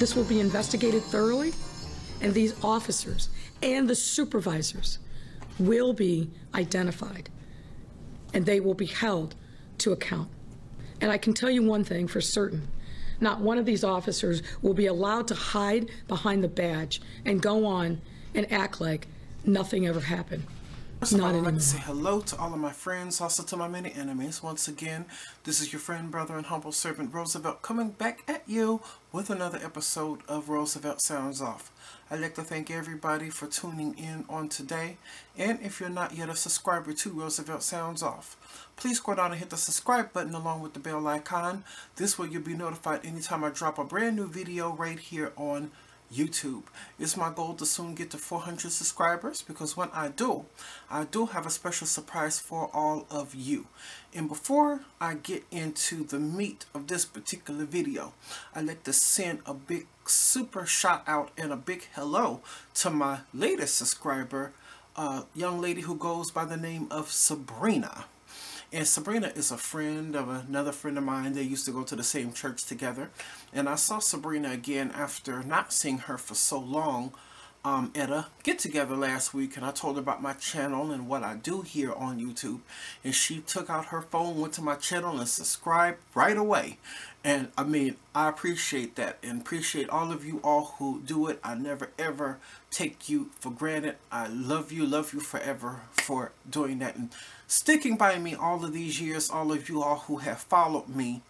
This will be investigated thoroughly, and these officers and the supervisors will be identified, and they will be held to account. And I can tell you one thing for certain. Not one of these officers will be allowed to hide behind the badge and go on and act like nothing ever happened. First of all, I'd like to say hello to all of my friends, also to my many enemies. Once again, this is your friend, brother, and humble servant Roosevelt coming back at you with another episode of Roosevelt Sounds Off. I'd like to thank everybody for tuning in on today. And if you're not yet a subscriber to Roosevelt Sounds Off, please go down and hit the subscribe button along with the bell icon. This way you'll be notified anytime I drop a brand new video right here on YouTube. It's my goal to soon get to 400 subscribers because when I do, I do have a special surprise for all of you. And before I get into the meat of this particular video, I'd like to send a big super shout out and a big hello to my latest subscriber, a young lady who goes by the name of Sabrina. And Sabrina is a friend of another friend of mine. They used to go to the same church together. And I saw Sabrina again after not seeing her for so long um, at a get-together last week. And I told her about my channel and what I do here on YouTube. And she took out her phone, went to my channel and subscribed right away. And I mean, I appreciate that and appreciate all of you all who do it. I never ever take you for granted. I love you, love you forever for doing that and sticking by me all of these years. All of you all who have followed me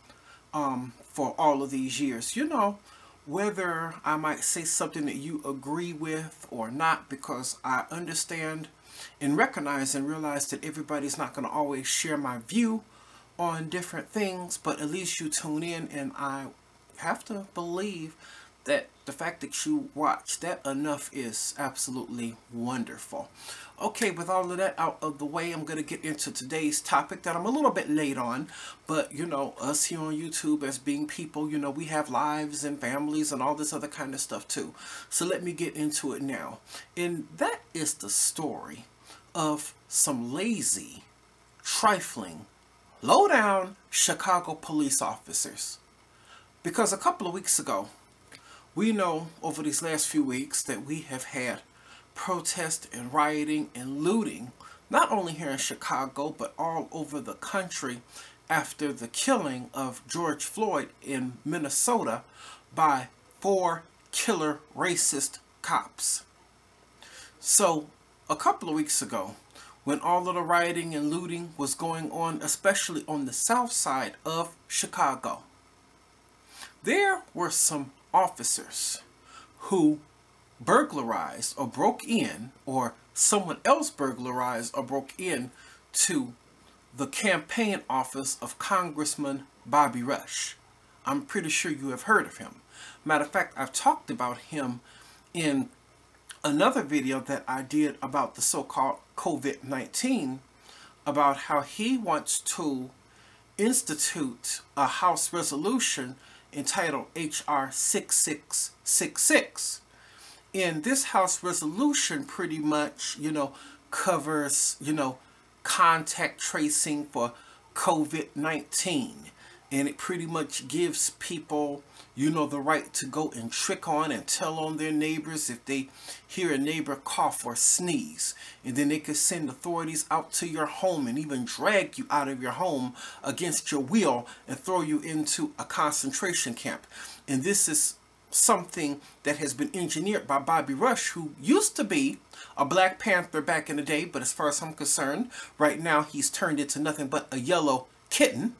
um, for all of these years. You know, whether I might say something that you agree with or not because I understand and recognize and realize that everybody's not going to always share my view on different things, but at least you tune in and I have to believe that the fact that you watch that enough is absolutely wonderful. Okay, with all of that out of the way, I'm going to get into today's topic that I'm a little bit late on. But, you know, us here on YouTube as being people, you know, we have lives and families and all this other kind of stuff too. So let me get into it now. And that is the story of some lazy, trifling, low-down Chicago police officers. Because a couple of weeks ago, we know over these last few weeks that we have had protest and rioting and looting, not only here in Chicago, but all over the country after the killing of George Floyd in Minnesota by four killer racist cops. So, a couple of weeks ago, when all of the rioting and looting was going on, especially on the south side of Chicago, there were some officers who burglarized or broke in or someone else burglarized or broke in to the campaign office of Congressman Bobby Rush. I'm pretty sure you have heard of him. Matter of fact, I've talked about him in another video that I did about the so-called COVID-19 about how he wants to institute a House resolution entitled H.R. 6666 and this House resolution pretty much, you know, covers, you know, contact tracing for COVID-19. And it pretty much gives people, you know, the right to go and trick on and tell on their neighbors if they hear a neighbor cough or sneeze. And then they could send authorities out to your home and even drag you out of your home against your will and throw you into a concentration camp. And this is something that has been engineered by Bobby Rush, who used to be a Black Panther back in the day, but as far as I'm concerned, right now he's turned into nothing but a yellow kitten.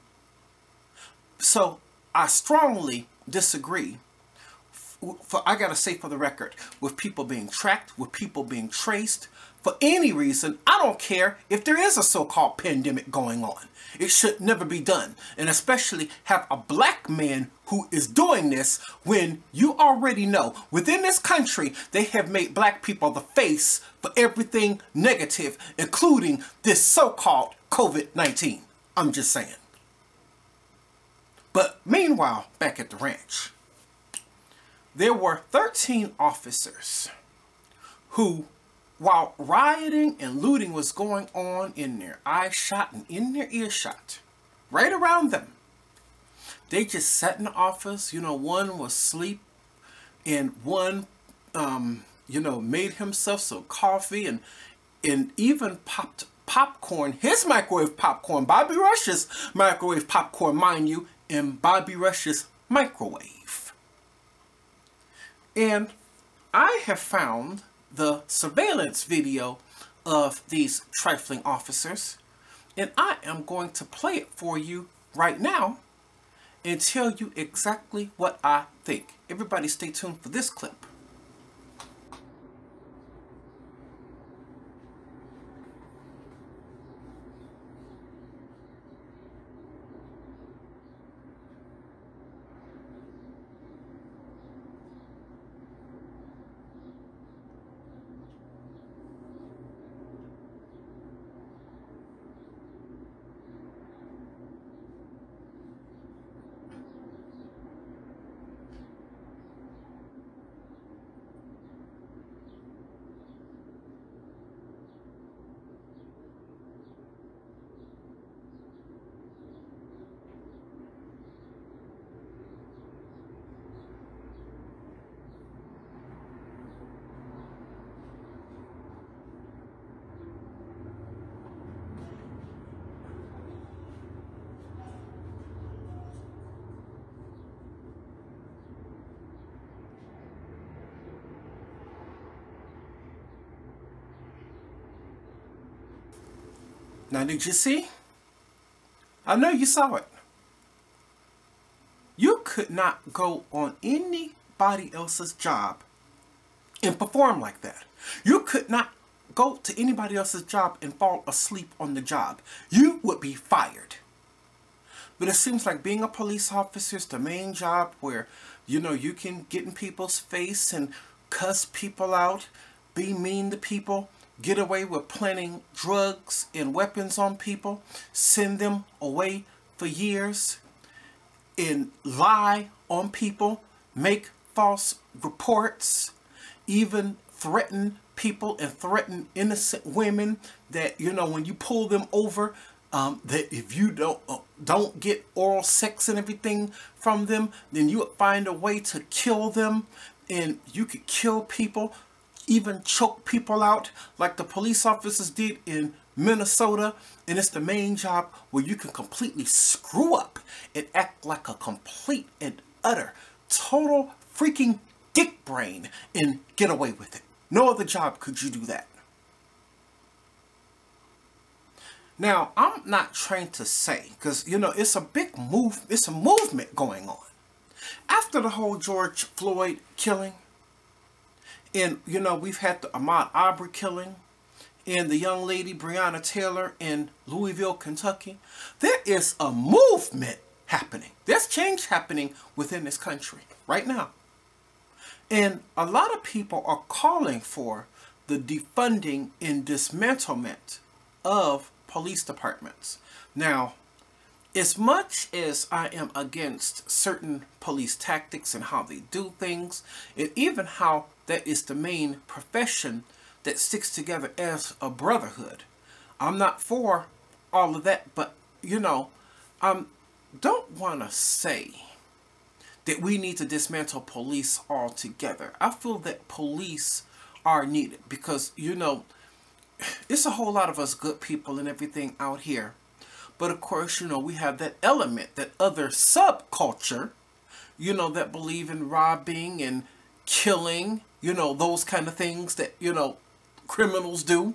So I strongly disagree, for I gotta say for the record, with people being tracked, with people being traced, for any reason, I don't care if there is a so-called pandemic going on. It should never be done. And especially have a black man who is doing this when you already know within this country they have made black people the face for everything negative, including this so-called COVID-19. I'm just saying. But meanwhile, back at the ranch, there were 13 officers who while rioting and looting was going on in their eye shot and in their earshot, right around them, they just sat in the office. You know, one was asleep and one, um, you know, made himself some coffee and and even popped popcorn, his microwave popcorn, Bobby Rush's microwave popcorn, mind you, in Bobby Rush's microwave. And I have found the surveillance video of these trifling officers, and I am going to play it for you right now and tell you exactly what I think. Everybody stay tuned for this clip. Now, did you see? I know you saw it. You could not go on anybody else's job and perform like that. You could not go to anybody else's job and fall asleep on the job. You would be fired. But it seems like being a police officer is the main job where, you know, you can get in people's face and cuss people out, be mean to people, get away with planting drugs and weapons on people, send them away for years, and lie on people, make false reports, even threaten people and threaten innocent women that, you know, when you pull them over, um, that if you don't uh, don't get oral sex and everything from them, then you find a way to kill them, and you could kill people even choke people out like the police officers did in Minnesota. And it's the main job where you can completely screw up and act like a complete and utter total freaking dick brain and get away with it. No other job could you do that. Now, I'm not trying to say, because, you know, it's a big move, it's a movement going on. After the whole George Floyd killing, and, you know, we've had the Ahmaud Arbery killing and the young lady Breonna Taylor in Louisville, Kentucky. There is a movement happening. There's change happening within this country right now. And a lot of people are calling for the defunding and dismantlement of police departments. Now, as much as I am against certain police tactics and how they do things, and even how that is the main profession that sticks together as a brotherhood, I'm not for all of that, but you know, I don't want to say that we need to dismantle police altogether. I feel that police are needed because, you know, it's a whole lot of us good people and everything out here but of course, you know, we have that element, that other subculture, you know, that believe in robbing and killing, you know, those kind of things that, you know, criminals do.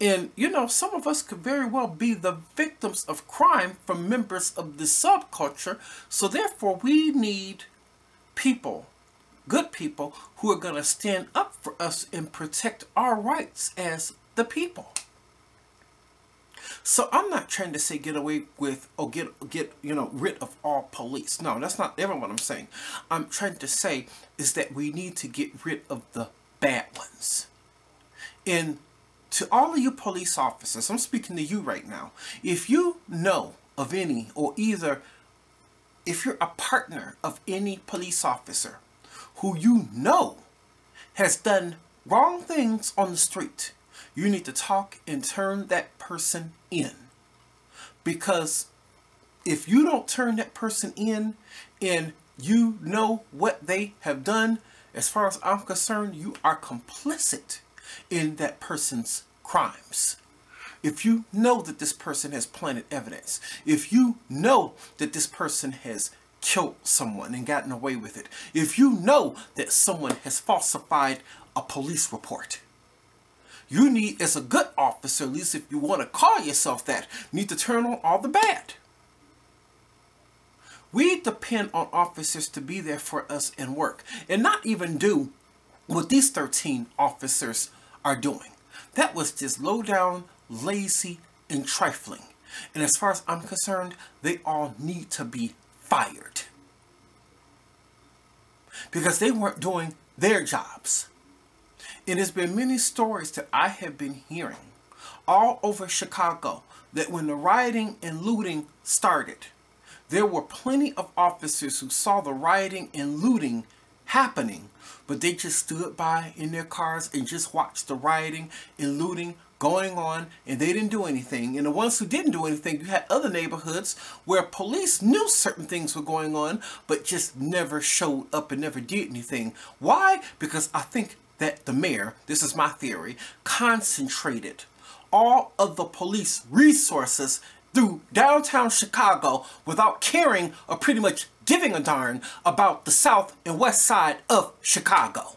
And, you know, some of us could very well be the victims of crime from members of the subculture. So therefore, we need people, good people, who are going to stand up for us and protect our rights as the people. So I'm not trying to say get away with or get get you know rid of all police. No, that's not ever what I'm saying. I'm trying to say is that we need to get rid of the bad ones. And to all of you police officers, I'm speaking to you right now. If you know of any or either if you're a partner of any police officer who you know has done wrong things on the street you need to talk and turn that person in. Because if you don't turn that person in and you know what they have done, as far as I'm concerned, you are complicit in that person's crimes. If you know that this person has planted evidence, if you know that this person has killed someone and gotten away with it, if you know that someone has falsified a police report, you need, as a good officer, at least if you want to call yourself that, need to turn on all the bad. We depend on officers to be there for us and work and not even do what these 13 officers are doing. That was just low down, lazy, and trifling. And as far as I'm concerned, they all need to be fired. Because they weren't doing their jobs. And there's been many stories that I have been hearing all over Chicago that when the rioting and looting started, there were plenty of officers who saw the rioting and looting happening, but they just stood by in their cars and just watched the rioting and looting going on and they didn't do anything. And the ones who didn't do anything, you had other neighborhoods where police knew certain things were going on, but just never showed up and never did anything. Why? Because I think that the mayor, this is my theory, concentrated all of the police resources through downtown Chicago without caring or pretty much giving a darn about the south and west side of Chicago.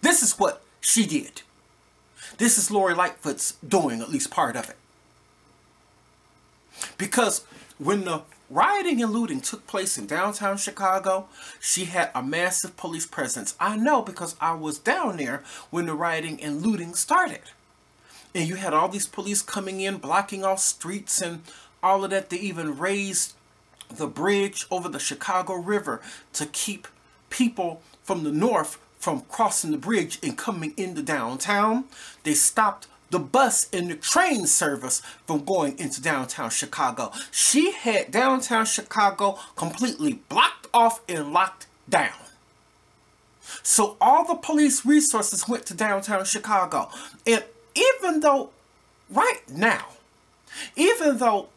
This is what she did. This is Lori Lightfoot's doing, at least part of it. Because when the rioting and looting took place in downtown Chicago, she had a massive police presence. I know because I was down there when the rioting and looting started and you had all these police coming in, blocking off streets and all of that. They even raised the bridge over the Chicago River to keep people from the north from crossing the bridge and coming into downtown. They stopped the bus and the train service from going into downtown Chicago. She had downtown Chicago completely blocked off and locked down. So all the police resources went to downtown Chicago. And even though right now, even though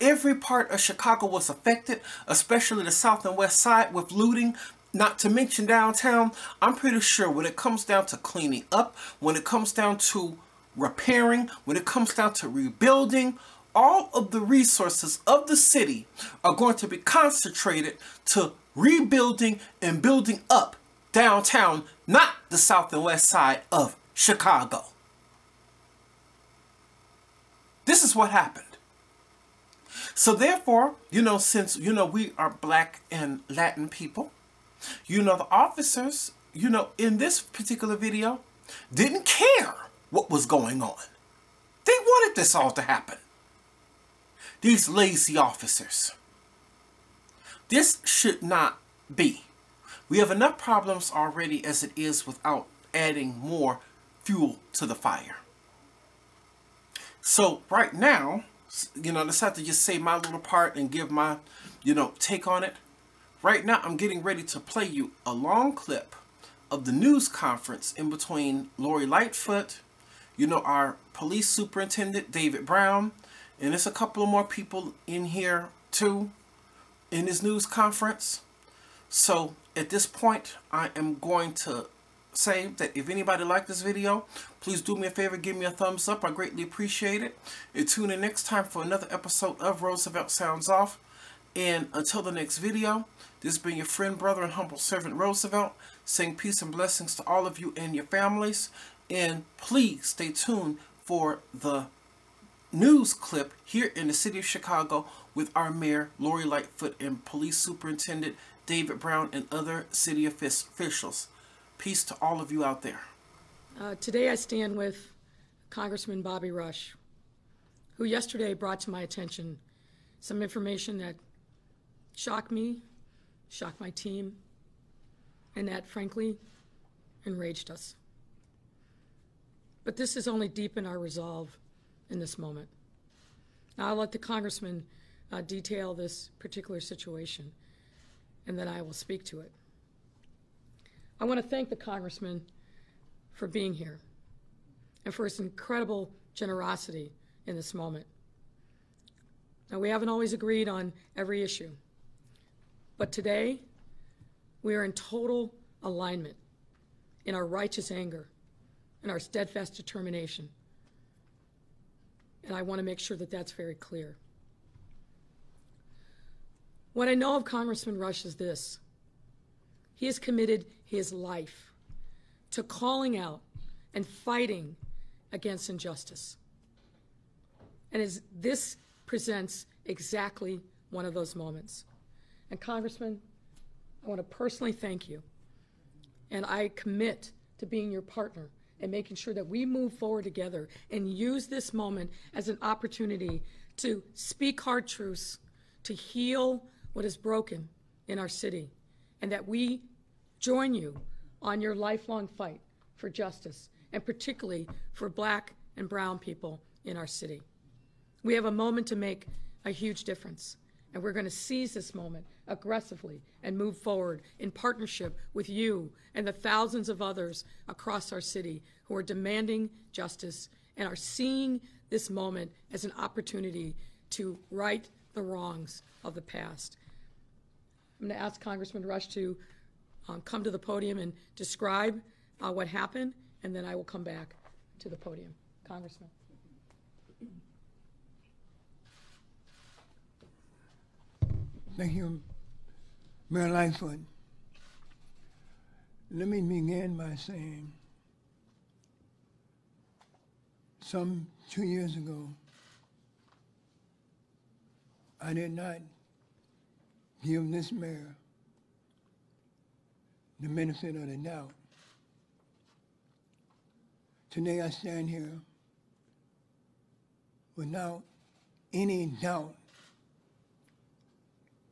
every part of Chicago was affected, especially the south and west side with looting, not to mention downtown, I'm pretty sure when it comes down to cleaning up, when it comes down to repairing, when it comes down to rebuilding, all of the resources of the city are going to be concentrated to rebuilding and building up downtown, not the south and west side of Chicago. This is what happened. So therefore, you know, since, you know, we are black and Latin people, you know, the officers, you know, in this particular video, didn't care what was going on. They wanted this all to happen. These lazy officers. This should not be. We have enough problems already as it is without adding more fuel to the fire. So right now, you know, I decided to just say my little part and give my, you know, take on it. Right now, I'm getting ready to play you a long clip of the news conference in between Lori Lightfoot, you know, our police superintendent, David Brown, and there's a couple of more people in here too in this news conference. So at this point, I am going to say that if anybody liked this video, please do me a favor, give me a thumbs up. I greatly appreciate it. And tune in next time for another episode of Roosevelt Sounds Off. And until the next video, this has been your friend, brother, and humble servant Roosevelt, saying peace and blessings to all of you and your families. And please stay tuned for the news clip here in the city of Chicago with our mayor, Lori Lightfoot, and police superintendent David Brown, and other city officials. Peace to all of you out there. Uh, today I stand with Congressman Bobby Rush, who yesterday brought to my attention some information that shocked me, shocked my team, and that, frankly, enraged us. But this has only deepened our resolve in this moment. Now, I'll let the congressman uh, detail this particular situation, and then I will speak to it. I want to thank the congressman for being here and for his incredible generosity in this moment. Now, we haven't always agreed on every issue, But today, we are in total alignment in our righteous anger and our steadfast determination. And I want to make sure that that's very clear. What I know of Congressman Rush is this he has committed his life to calling out and fighting against injustice. And as this presents exactly one of those moments. And Congressman, I want to personally thank you. And I commit to being your partner and making sure that we move forward together and use this moment as an opportunity to speak hard truths, to heal what is broken in our city, and that we join you on your lifelong fight for justice, and particularly for black and brown people in our city. We have a moment to make a huge difference. And we're going to seize this moment aggressively and move forward in partnership with you and the thousands of others across our city who are demanding justice and are seeing this moment as an opportunity to right the wrongs of the past. I'm going to ask Congressman Rush to um, come to the podium and describe uh, what happened, and then I will come back to the podium. Congressman. Thank you, Mayor Lightfoot. Let me begin by saying some two years ago, I did not give this mayor the benefit of the doubt. Today I stand here without any doubt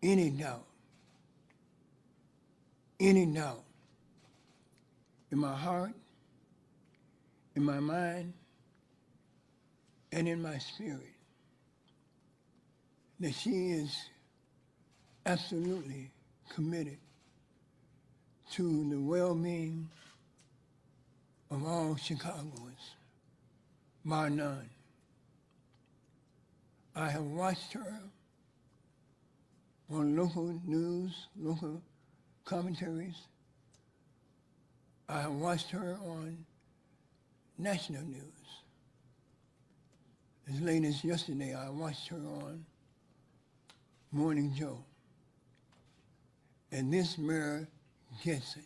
any doubt, any doubt in my heart, in my mind, and in my spirit that she is absolutely committed to the well-being of all Chicagoans, bar none. I have watched her on local news, local commentaries. I watched her on national news. As late as yesterday, I watched her on Morning Joe. And this mayor gets it.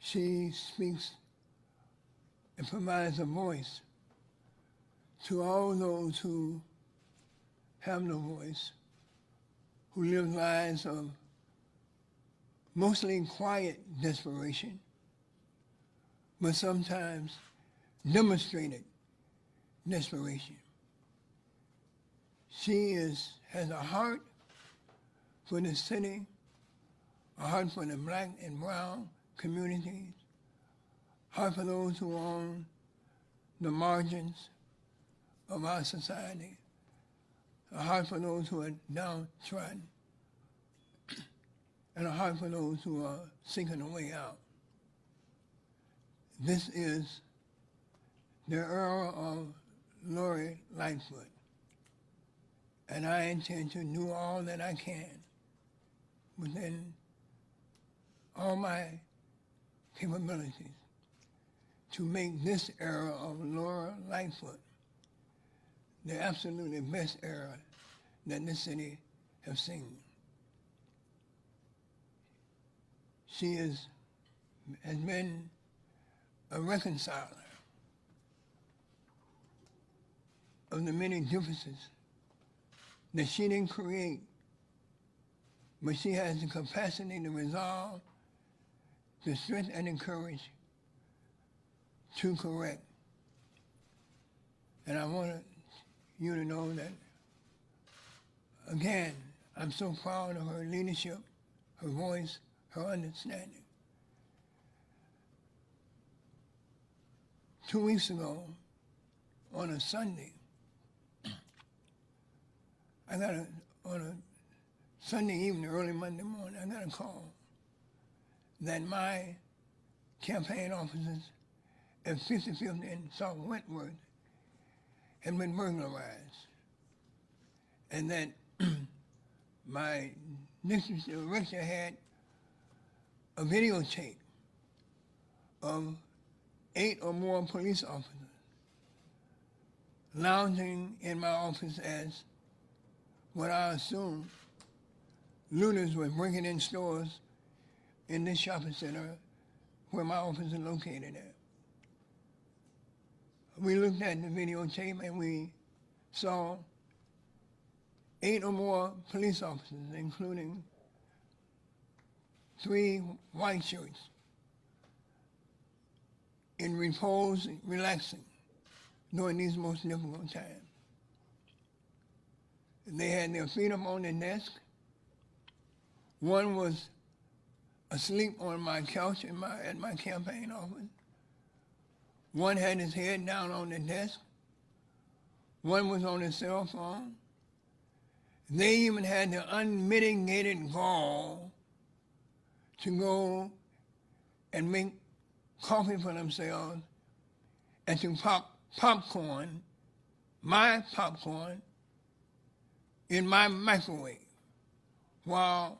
She speaks and provides a voice to all those who have no voice who live lives of mostly in quiet desperation, but sometimes demonstrated desperation. She is, has a heart for the city, a heart for the black and brown communities, heart for those who are on the margins of our society, a heart for those who are downtrodden, and a heart for those who are seeking a way out. This is the era of Lori Lightfoot, and I intend to do all that I can within all my capabilities to make this era of Laura Lightfoot the absolutely best era that this city has seen. She is, has been a reconciler of the many differences that she didn't create, but she has the capacity to resolve, the strength and the courage to correct. And I want you to know that, again, I'm so proud of her leadership, her voice, her understanding. Two weeks ago, on a Sunday, I got a, on a Sunday evening, early Monday morning, I got a call that my campaign offices at 55th and South Wentworth had been burglarized. And that my district director had a videotape of eight or more police officers lounging in my office as what I assume looters were breaking in stores in this shopping center where my office is located at. We looked at the videotape and we saw eight or more police officers, including three white shirts, in repose, relaxing during these most difficult times. They had their feet up on the desk. One was asleep on my couch in my, at my campaign office. One had his head down on the desk. One was on his cell phone. They even had the unmitigated gall to go and make coffee for themselves and to pop popcorn, my popcorn, in my microwave while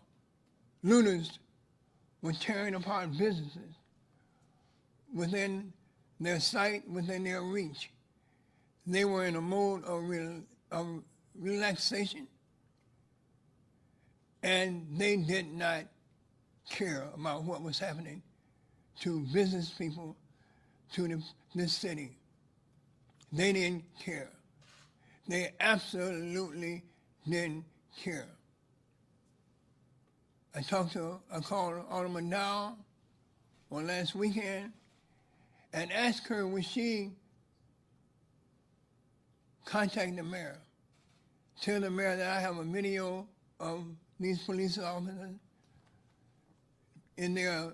looters were tearing apart businesses within their sight, within their reach. They were in a mode of, of relaxation and they did not care about what was happening to business people, to the, this city. They didn't care. They absolutely didn't care. I talked to, I called Alderman Dowell on last weekend and asked her would she contact the mayor, tell the mayor that I have a video of these police officers in their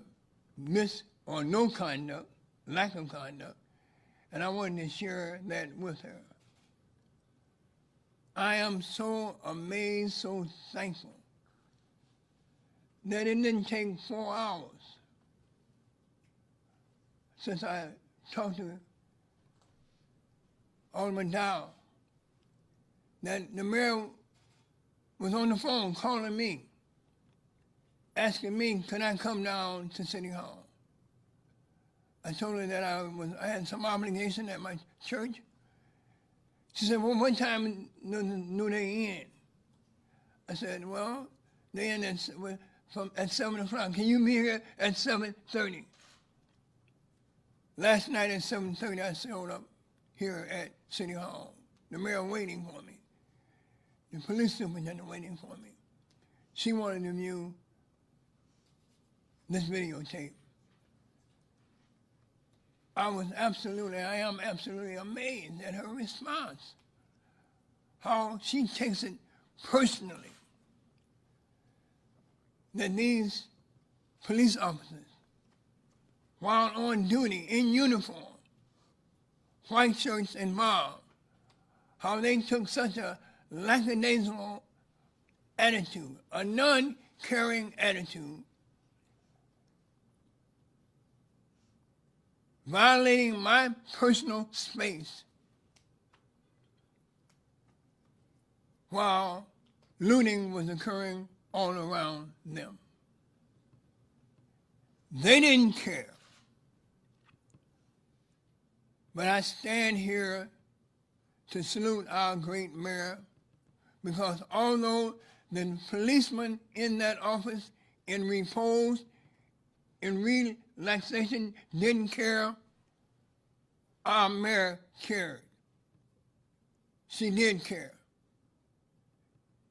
mis or no conduct, lack of conduct, and I wanted to share that with her. I am so amazed, so thankful that it didn't take four hours since I talked to Alderman Dowell that the mayor was on the phone calling me, asking me, could I come down to City Hall? I told her that I was I had some obligation at my church. She said, well, what time do they in? I said, well, they in at, from, at 7 o'clock. Can you be here at 7.30? Last night at 7.30, I showed up here at City Hall. The mayor waiting for me the police superintendent waiting for me. She wanted to view this videotape. I was absolutely, I am absolutely amazed at her response. How she takes it personally that these police officers, while on duty in uniform, white shirts and mobs, how they took such a lackadaisical attitude, a non caring attitude, violating my personal space while looting was occurring all around them. They didn't care. But I stand here to salute our great mayor because although the policeman in that office in repose, in relaxation, didn't care, our mayor cared. She did care.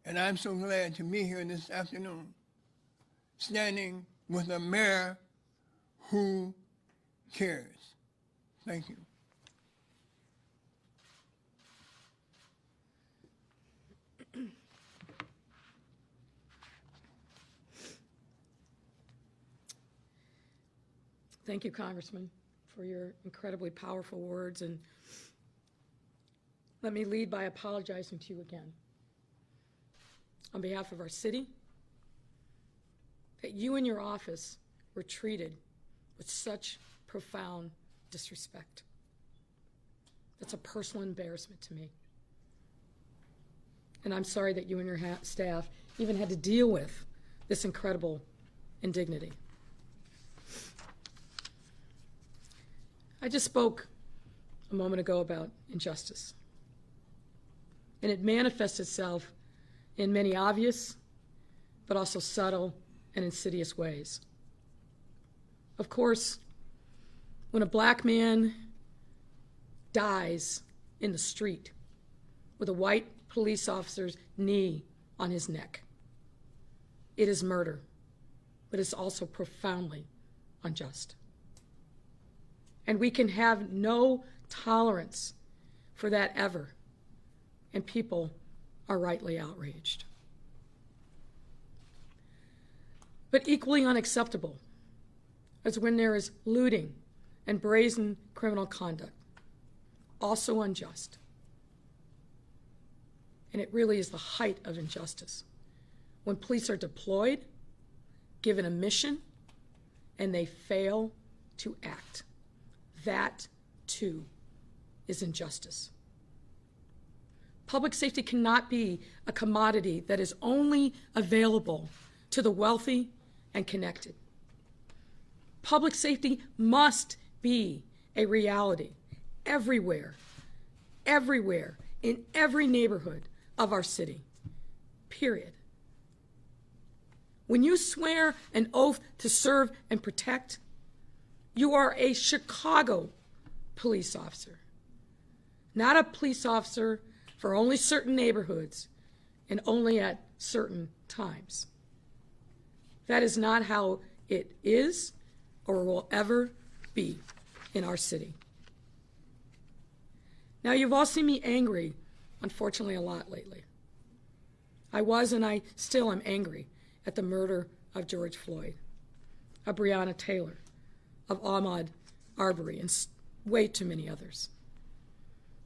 And I'm so glad to be here this afternoon, standing with a mayor who cares. Thank you. Thank you, Congressman, for your incredibly powerful words. And let me lead by apologizing to you again on behalf of our city that you and your office were treated with such profound disrespect. That's a personal embarrassment to me. And I'm sorry that you and your staff even had to deal with this incredible indignity. I just spoke a moment ago about injustice. And it manifests itself in many obvious, but also subtle and insidious ways. Of course, when a black man dies in the street with a white police officer's knee on his neck, it is murder, but it's also profoundly unjust. And we can have no tolerance for that ever. And people are rightly outraged. But equally unacceptable is when there is looting and brazen criminal conduct, also unjust. And it really is the height of injustice. When police are deployed, given a mission, and they fail to act. That, too, is injustice. Public safety cannot be a commodity that is only available to the wealthy and connected. Public safety must be a reality everywhere, everywhere, in every neighborhood of our city. Period. When you swear an oath to serve and protect, you are a Chicago police officer, not a police officer for only certain neighborhoods and only at certain times. That is not how it is or will ever be in our city. Now, you've all seen me angry, unfortunately, a lot lately. I was and I still am angry at the murder of George Floyd, of Breonna Taylor, of Ahmaud Arbery, and way too many others.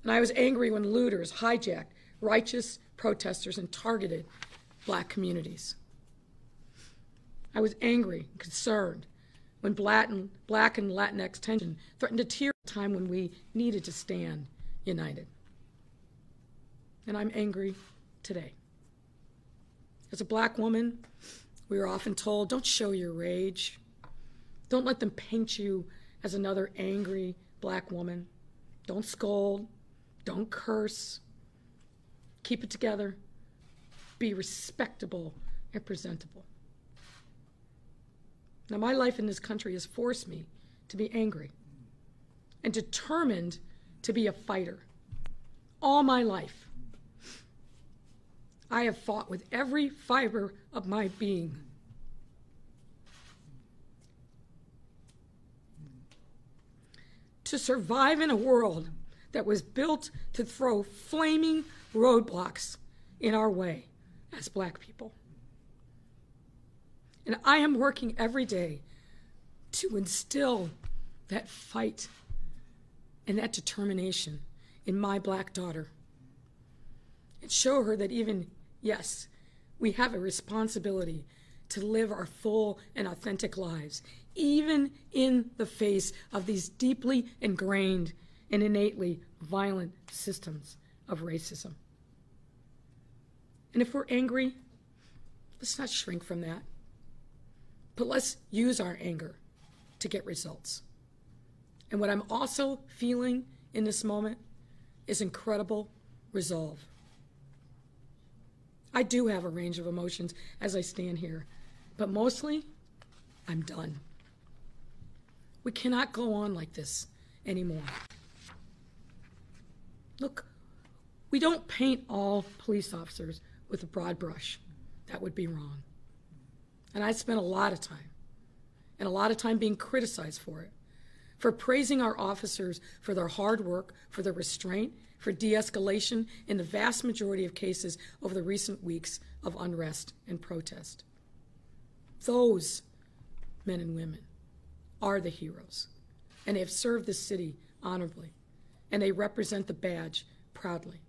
And I was angry when looters hijacked righteous protesters and targeted black communities. I was angry and concerned when black and, black and Latinx tension threatened to tear a time when we needed to stand united. And I'm angry today. As a black woman, we are often told don't show your rage. Don't let them paint you as another angry black woman. Don't scold. Don't curse. Keep it together. Be respectable and presentable. Now, my life in this country has forced me to be angry and determined to be a fighter all my life. I have fought with every fiber of my being. To survive in a world that was built to throw flaming roadblocks in our way as black people. And I am working every day to instill that fight and that determination in my black daughter and show her that even, yes, we have a responsibility to live our full and authentic lives, even in the face of these deeply ingrained and innately violent systems of racism. And if we're angry, let's not shrink from that. But let's use our anger to get results. And what I'm also feeling in this moment is incredible resolve. I do have a range of emotions as I stand here, but mostly I'm done. We cannot go on like this anymore. Look, we don't paint all police officers with a broad brush. That would be wrong. And I spent a lot of time, and a lot of time being criticized for it, for praising our officers for their hard work, for their restraint, for de escalation in the vast majority of cases over the recent weeks of unrest and protest. Those men and women are the heroes, and they have served the city honorably, and they represent the badge proudly.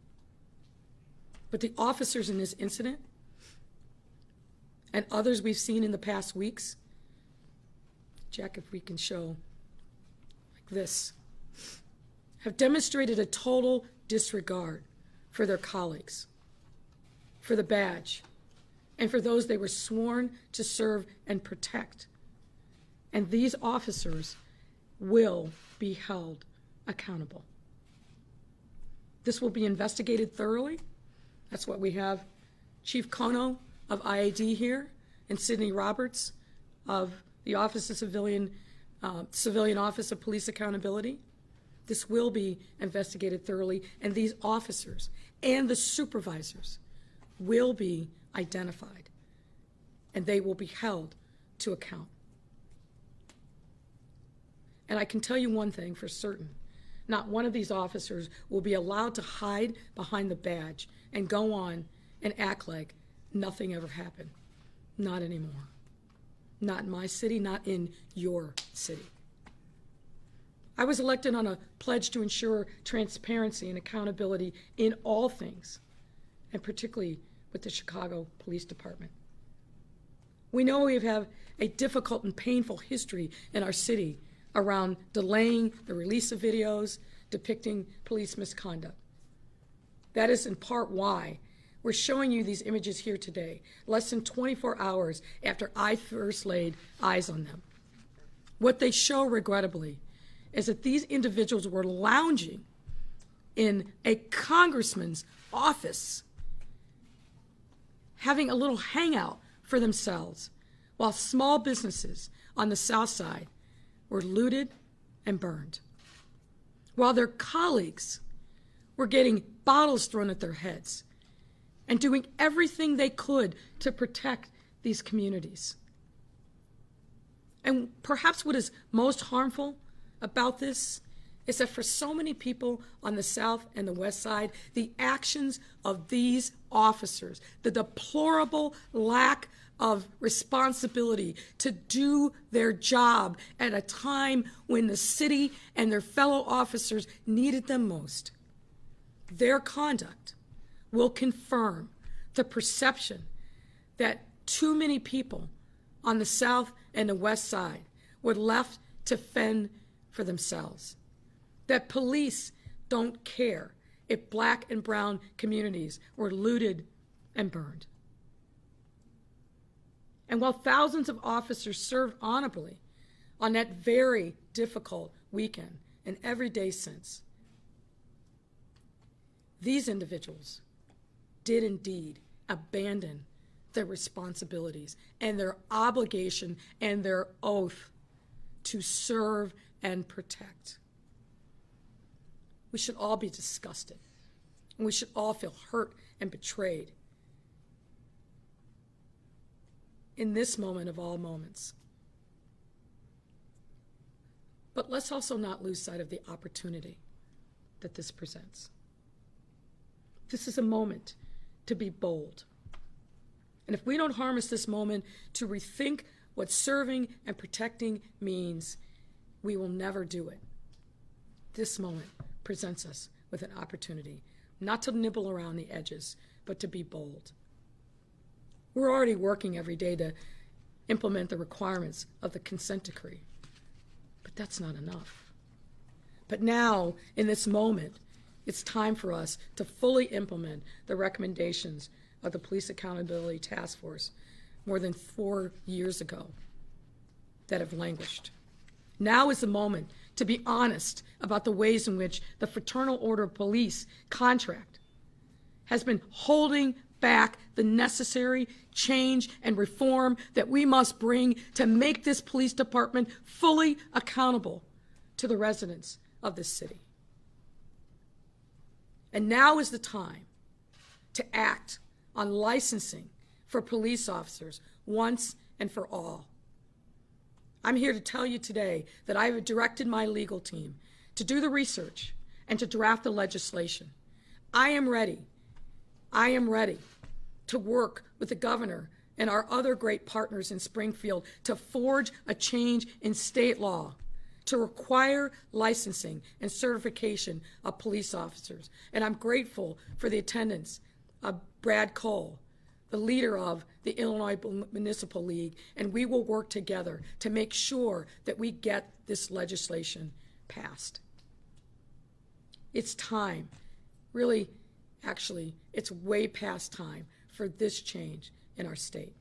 But the officers in this incident and others we've seen in the past weeks, Jack, if we can show like this, have demonstrated a total disregard for their colleagues, for the badge, and for those they were sworn to serve and protect. And these officers will be held accountable. This will be investigated thoroughly. That's what we have Chief Kono of IAD here and Sydney Roberts of the Office of Civilian, uh, Civilian Office of Police Accountability. This will be investigated thoroughly, and these officers and the supervisors will be identified, and they will be held to account. And I can tell you one thing for certain not one of these officers will be allowed to hide behind the badge and go on and act like nothing ever happened. Not anymore. Not in my city, not in your city. I was elected on a pledge to ensure transparency and accountability in all things, and particularly with the Chicago Police Department. We know we have a difficult and painful history in our city around delaying the release of videos depicting police misconduct. That is in part why we're showing you these images here today, less than 24 hours after I first laid eyes on them. What they show, regrettably, is that these individuals were lounging in a congressman's office, having a little hangout for themselves, while small businesses on the south side were looted and burned, while their colleagues were getting bottles thrown at their heads and doing everything they could to protect these communities. And perhaps what is most harmful about this is that for so many people on the South and the West Side, the actions of these officers, the deplorable lack of responsibility to do their job at a time when the city and their fellow officers needed them most, their conduct will confirm the perception that too many people on the South and the West Side were left to fend for themselves. That police don't care if black and brown communities were looted and burned. And while thousands of officers served honorably on that very difficult weekend and every day since, these individuals did indeed abandon their responsibilities and their obligation and their oath to serve and protect. We should all be disgusted. And we should all feel hurt and betrayed in this moment of all moments. But let's also not lose sight of the opportunity that this presents. This is a moment to be bold. And if we don't harness this moment to rethink what serving and protecting means, we will never do it. This moment presents us with an opportunity not to nibble around the edges, but to be bold. We're already working every day to implement the requirements of the consent decree, but that's not enough. But now, in this moment, it's time for us to fully implement the recommendations of the Police Accountability Task Force more than four years ago that have languished. Now is the moment to be honest about the ways in which the Fraternal Order of Police contract has been holding back the necessary change and reform that we must bring to make this police department fully accountable to the residents of this city. And now is the time to act on licensing for police officers once and for all. I'm here to tell you today that I have directed my legal team to do the research and to draft the legislation. I am ready. I am ready to work with the governor and our other great partners in Springfield to forge a change in state law to require licensing and certification of police officers. And I'm grateful for the attendance of Brad Cole, the leader of the Illinois Municipal League, and we will work together to make sure that we get this legislation passed. It's time, really, actually, it's way past time for this change in our state.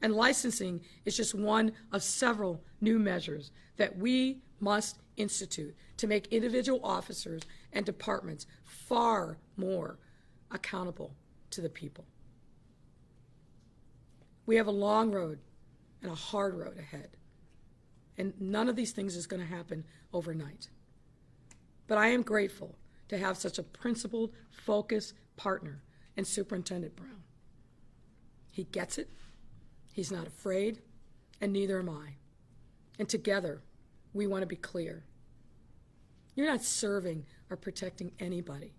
And licensing is just one of several new measures that we must institute to make individual officers and departments far more accountable to the people. We have a long road and a hard road ahead. And none of these things is going to happen overnight. But I am grateful to have such a principled, focused partner in Superintendent Brown. He gets it, he's not afraid, and neither am I. And together, we want to be clear. You're not serving or protecting anybody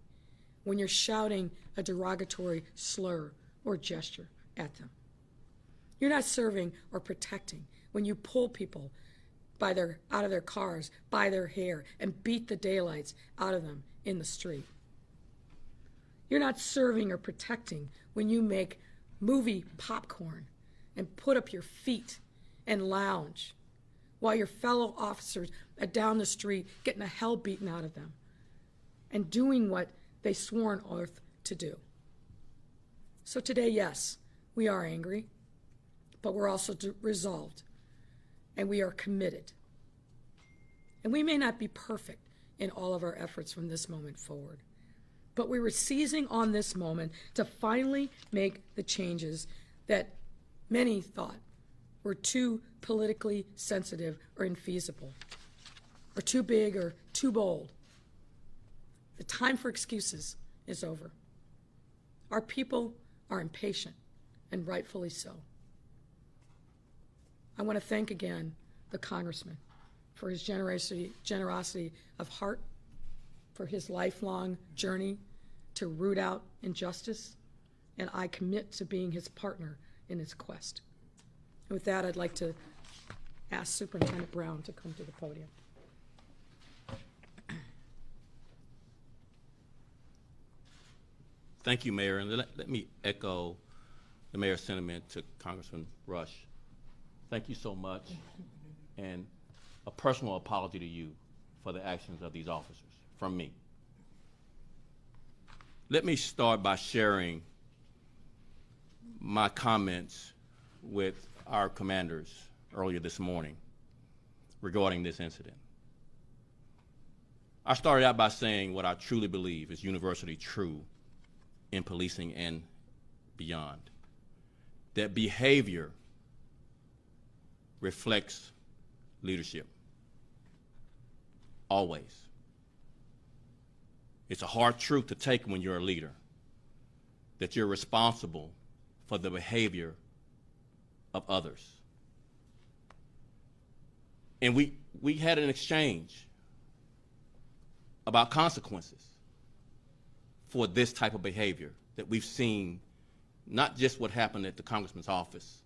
when you're shouting a derogatory slur or gesture at them. You're not serving or protecting when you pull people by their, out of their cars by their hair and beat the daylights out of them in the street. You're not serving or protecting when you make movie popcorn and put up your feet and lounge while your fellow officers are down the street getting the hell beaten out of them and doing what they swore an oath to do. So today, yes, we are angry, but we're also resolved and we are committed. And we may not be perfect in all of our efforts from this moment forward, but we were seizing on this moment to finally make the changes that many thought were too politically sensitive or infeasible, or too big or too bold. The time for excuses is over. Our people are impatient, and rightfully so. I want to thank again the Congressman for his generosity, generosity of heart, for his lifelong journey to root out injustice, and I commit to being his partner in his quest. And with that, I'd like to ask Superintendent Brown to come to the podium. Thank you, Mayor, and let, let me echo the mayor's sentiment to Congressman Rush. Thank you so much, and a personal apology to you for the actions of these officers from me. Let me start by sharing my comments with our commanders earlier this morning regarding this incident. I started out by saying what I truly believe is universally true in policing and beyond that behavior reflects leadership. Always. It's a hard truth to take when you're a leader that you're responsible for the behavior of others. And we, we had an exchange about consequences for this type of behavior that we've seen, not just what happened at the congressman's office,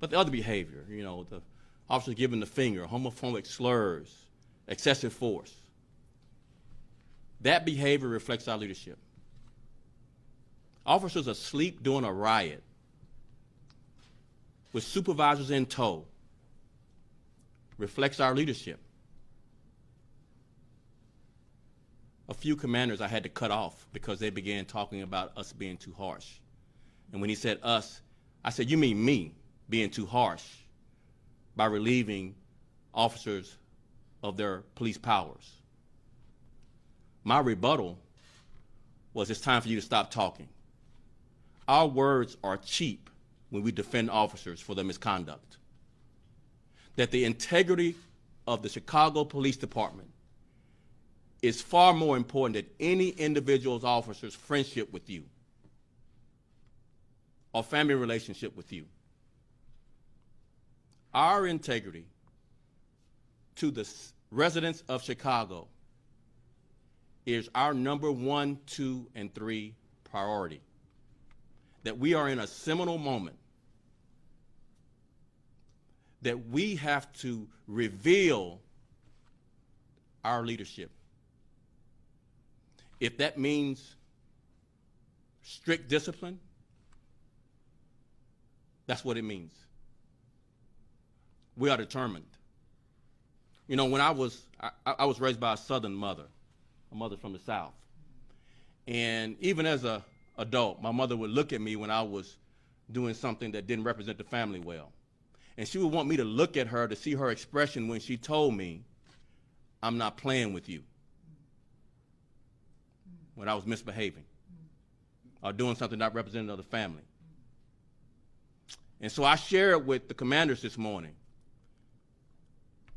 but the other behavior, you know, the officers giving the finger, homophobic slurs, excessive force. That behavior reflects our leadership. Officers asleep during a riot with supervisors in tow reflects our leadership. A few commanders I had to cut off because they began talking about us being too harsh. And when he said us, I said, You mean me being too harsh by relieving officers of their police powers? My rebuttal was it's time for you to stop talking. Our words are cheap when we defend officers for their misconduct. That the integrity of the Chicago Police Department is far more important than any individual's officer's friendship with you or family relationship with you. Our integrity to the residents of Chicago is our number one, two, and three priority. That we are in a seminal moment. That we have to reveal our leadership. If that means strict discipline, that's what it means. We are determined. You know, when I was I, I was raised by a Southern mother, my mother's from the South. And even as a adult, my mother would look at me when I was doing something that didn't represent the family well. And she would want me to look at her to see her expression when she told me, I'm not playing with you. When I was misbehaving or doing something not representative of the family. And so I shared with the commanders this morning.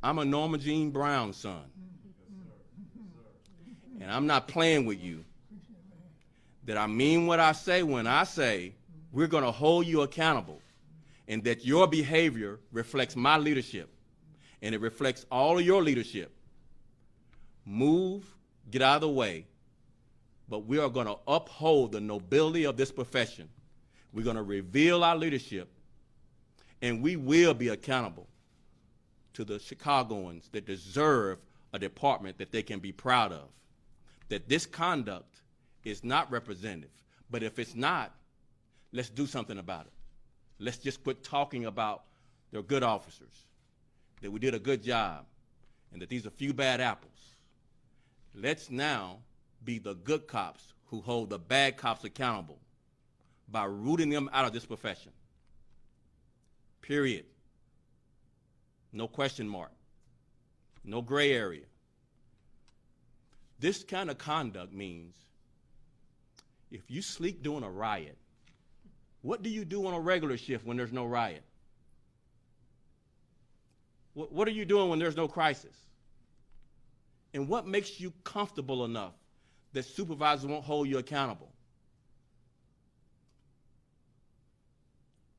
I'm a Norma Jean Brown son. And I'm not playing with you. That I mean what I say when I say we're going to hold you accountable and that your behavior reflects my leadership and it reflects all of your leadership. Move, get out of the way, but we are going to uphold the nobility of this profession. We're going to reveal our leadership, and we will be accountable to the Chicagoans that deserve a department that they can be proud of. That this conduct is not representative, but if it's not, let's do something about it. Let's just quit talking about they're good officers, that we did a good job, and that these are few bad apples. Let's now be the good cops who hold the bad cops accountable by rooting them out of this profession. Period. No question mark. No gray area. This kind of conduct means if you sleep during a riot, what do you do on a regular shift when there's no riot? What, what are you doing when there's no crisis? And what makes you comfortable enough that supervisors won't hold you accountable?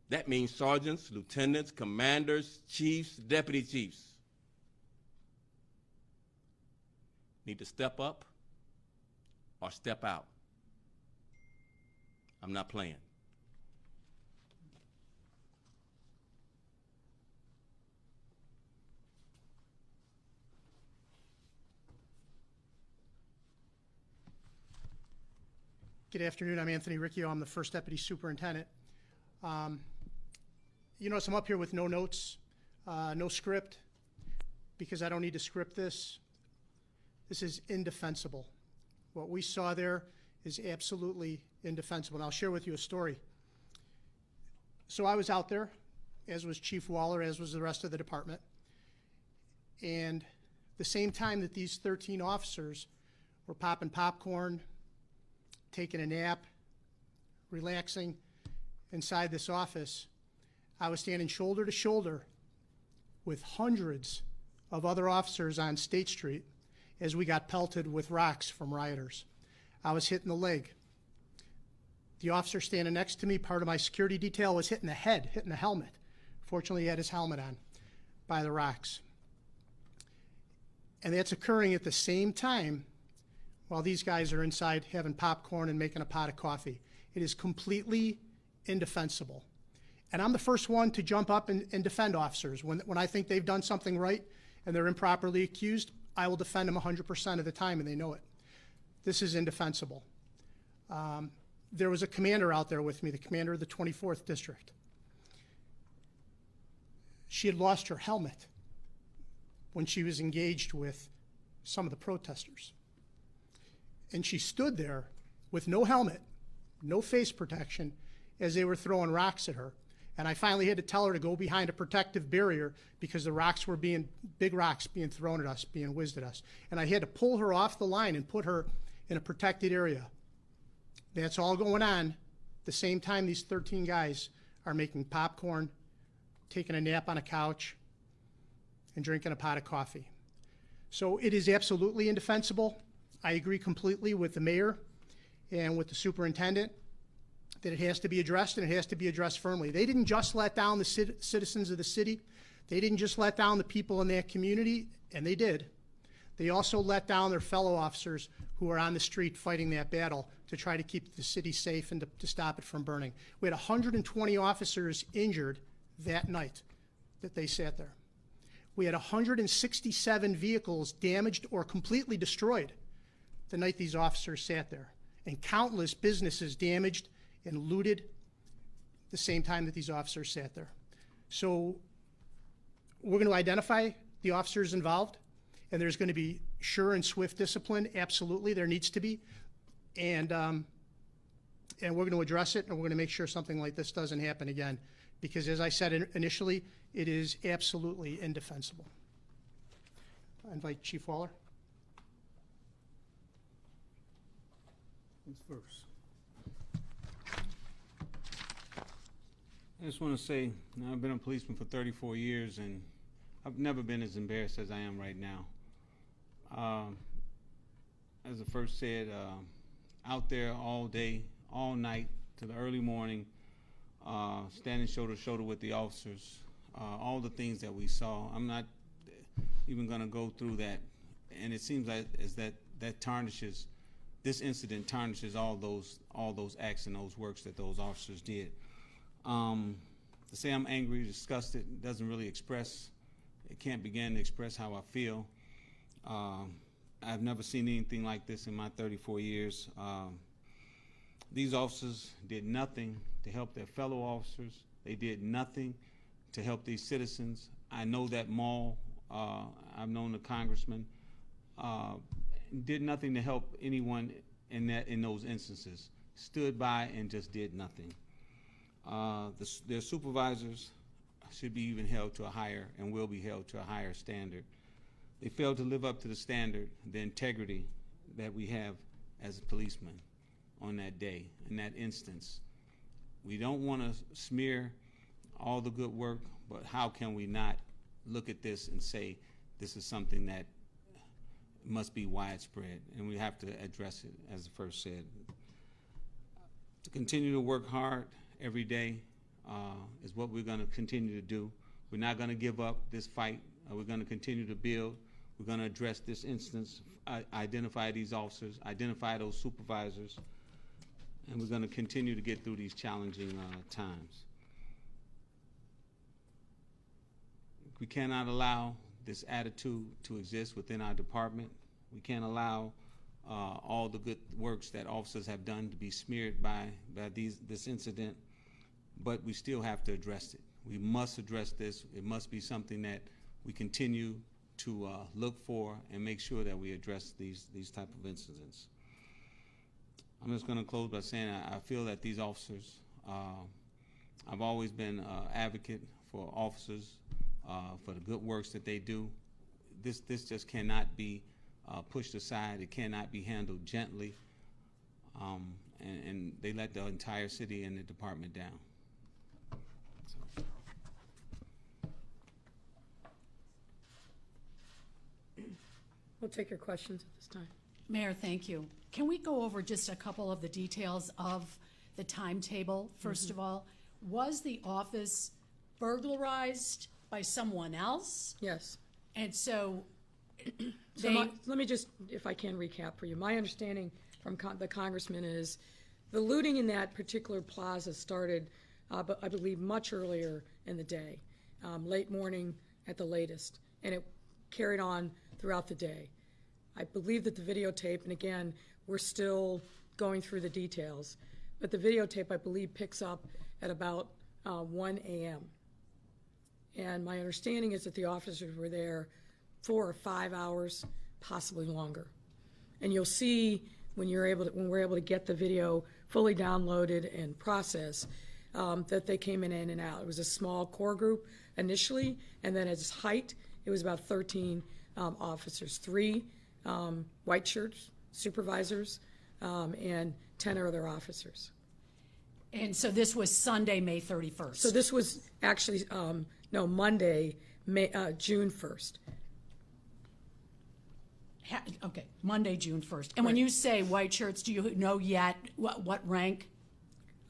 That means sergeants, lieutenants, commanders, chiefs, deputy chiefs need to step up or step out. I'm not playing. Good afternoon. I'm Anthony Riccio. I'm the first deputy superintendent. Um, you notice I'm up here with no notes, uh, no script, because I don't need to script this. This is indefensible. What we saw there is absolutely indefensible. And I'll share with you a story. So I was out there, as was Chief Waller, as was the rest of the department. And the same time that these 13 officers were popping popcorn, taking a nap, relaxing inside this office, I was standing shoulder to shoulder with hundreds of other officers on State Street as we got pelted with rocks from rioters. I was hit in the leg. The officer standing next to me, part of my security detail, was hit in the head, hit in the helmet. Fortunately, he had his helmet on by the rocks. And that's occurring at the same time while these guys are inside having popcorn and making a pot of coffee. It is completely indefensible. And I'm the first one to jump up and, and defend officers. When, when I think they've done something right and they're improperly accused, I will defend them 100% of the time, and they know it. This is indefensible. Um, there was a commander out there with me, the commander of the 24th District. She had lost her helmet when she was engaged with some of the protesters. And she stood there with no helmet, no face protection, as they were throwing rocks at her. And I finally had to tell her to go behind a protective barrier because the rocks were being, big rocks being thrown at us, being whizzed at us. And I had to pull her off the line and put her in a protected area. That's all going on the same time these 13 guys are making popcorn, taking a nap on a couch, and drinking a pot of coffee. So it is absolutely indefensible. I agree completely with the mayor and with the superintendent that it has to be addressed and it has to be addressed firmly. They didn't just let down the citizens of the city. They didn't just let down the people in that community, and they did. They also let down their fellow officers who were on the street fighting that battle to try to keep the city safe and to, to stop it from burning. We had 120 officers injured that night that they sat there. We had 167 vehicles damaged or completely destroyed the night these officers sat there, and countless businesses damaged and looted the same time that these officers sat there. So we're going to identify the officers involved, and there's going to be sure and swift discipline. Absolutely, there needs to be. And um, and we're going to address it, and we're going to make sure something like this doesn't happen again. Because as I said in- initially, it is absolutely indefensible. I invite Chief Waller. Who's first? I just want to say, I've been a policeman for 34 years, and I've never been as embarrassed as I am right now. Um, as the first said, um out there all day, all night, to the early morning, uh, standing shoulder to shoulder with the officers, uh, all the things that we saw. I'm not even going to go through that, and it seems like as that that tarnishes this incident tarnishes all those all those acts and those works that those officers did. Um, to say I'm angry, disgusted, doesn't really express. It can't begin to express how I feel. Um, I've never seen anything like this in my 34 years. Um, these officers did nothing to help their fellow officers. They did nothing to help these citizens. I know that Maul. Uh, I've known the congressman. Uh, did nothing to help anyone in that in those instances. Stood by and just did nothing. Uh, the, their supervisors should be even held to a higher and will be held to a higher standard. They failed to live up to the standard, the integrity that we have as a policeman on that day, in that instance. We don't want to smear all the good work, but how can we not look at this and say this is something that must be widespread, and we have to address it, as the first said. To continue to work hard every day uh, is what we're going to continue to do. We're not going to give up this fight. Uh, we're going to continue to build. We're going to address this instance, identify these officers, identify those supervisors, and we're going to continue to get through these challenging uh, times. We cannot allow this attitude to exist within our department. We can't allow uh, all the good works that officers have done to be smeared by, by these, this incident, but we still have to address it. We must address this. It must be something that we continue to uh, look for and make sure that we address these, these type of incidents. I'm just going to close by saying I, I feel that these officers, uh, I've always been an advocate for officers, uh, for the good works that they do. This, this just cannot be uh, pushed aside. It cannot be handled gently. Um, and, and they let the entire city and the department down. We'll take your questions at this time. Mayor, thank you. Can we go over just a couple of the details of the timetable? First of all, was the office burglarized by someone else? Yes. And so So my, let me just, if I can recap for you. My understanding from con- the congressman is the looting in that particular plaza started, uh, but I believe much earlier in the day, um, late morning at the latest, and it carried on throughout the day. I believe that the videotape, and again, we're still going through the details, but the videotape, I believe, picks up at about uh, 1 a.m. And my understanding is that the officers were there four or five hours, possibly longer. And you'll see when you're able to, when we're able to get the video fully downloaded and processed, um, that they came in and out. It was a small core group initially, and then at its height, it was about 13 um, officers, three um, white shirts supervisors, um, and 10 other officers. and so this was Sunday, May 31st. So this was actually, um, no, Monday, May, uh, June 1st. Ha- Okay, Monday, June 1st. And when you say white shirts, do you know yet what, what rank?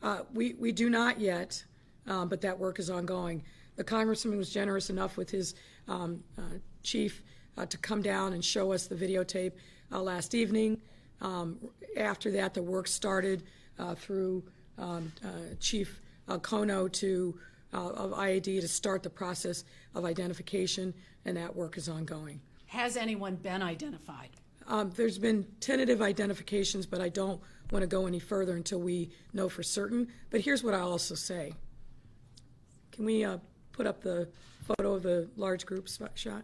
Uh, We, we do not yet, um, but that work is ongoing. The congressman was generous enough with his um, uh, chief to come down and show us the videotape uh, last evening. Um, After that, the work started uh, through um, uh, Chief uh, Kono to, uh, of IAD to start the process of identification, and that work is ongoing. Has anyone been identified? Um, There's been tentative identifications, but I don't want to go any further until we know for certain. But here's what I'll also say. Can we uh, put up the photo of the large group shot?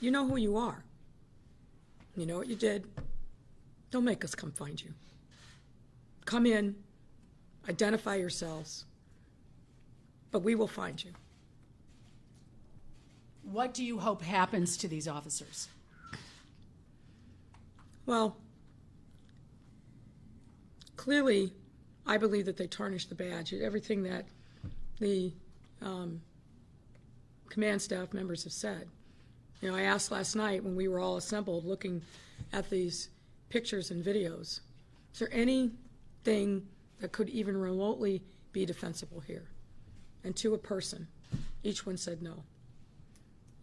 You know who you are. You know what you did. Don't make us come find you. Come in, identify yourselves, but we will find you. What do you hope happens to these officers? Well, clearly, I believe that they tarnished the badge. Everything that the um, command staff members have said. You know, I asked last night when we were all assembled looking at these pictures and videos, is there anything that could even remotely be defensible here? And to a person, each one said no.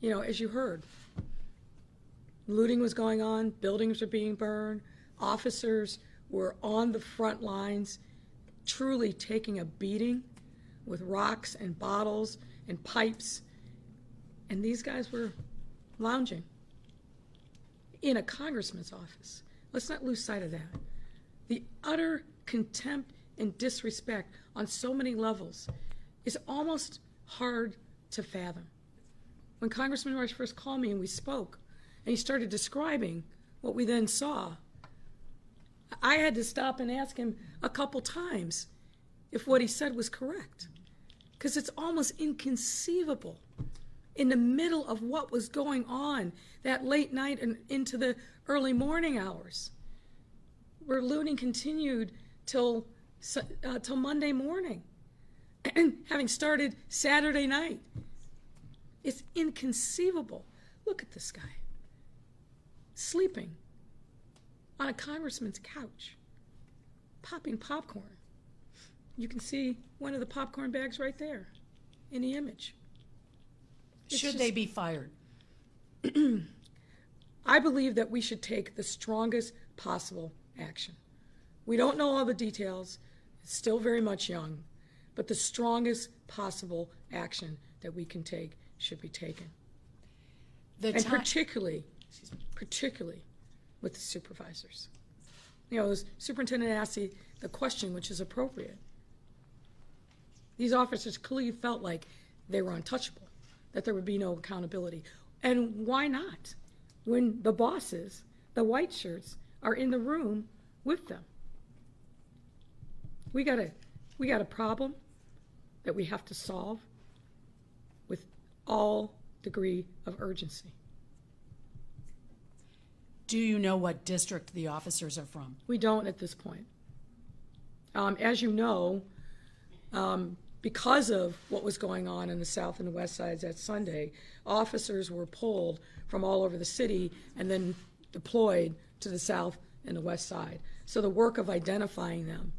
You know, as you heard, looting was going on, buildings were being burned, officers were on the front lines, truly taking a beating with rocks and bottles and pipes. And these guys were lounging in a congressman's office. Let's not lose sight of that. The utter contempt and disrespect on so many levels is almost hard to fathom. When Congressman Rush first called me and we spoke, and he started describing what we then saw, I had to stop and ask him a couple times if what he said was correct. Because it's almost inconceivable in the middle of what was going on that late night and into the early morning hours, where looting continued till uh, till Monday morning, having started Saturday night. It's inconceivable. Look at this guy sleeping on a congressman's couch, popping popcorn. You can see one of the popcorn bags right there in the image. It's Should just- they be fired? I believe that we should take the strongest possible action. We don't know all the details, it's still very much young, but the strongest possible action that we can take should be taken. The And particularly, particularly with the supervisors. You know, the superintendent asked the, the question, which is appropriate. These officers clearly felt like they were untouchable, that there would be no accountability. And why not? When the bosses, the white shirts, are in the room with them. We got a, we got a problem that we have to solve with all degree of urgency. Do you know what district the officers are from? We don't at this point. Um, as you know, um, because of what was going on in the south and the west sides that Sunday, officers were pulled from all over the city and then deployed to the south and the west side. So the work of identifying them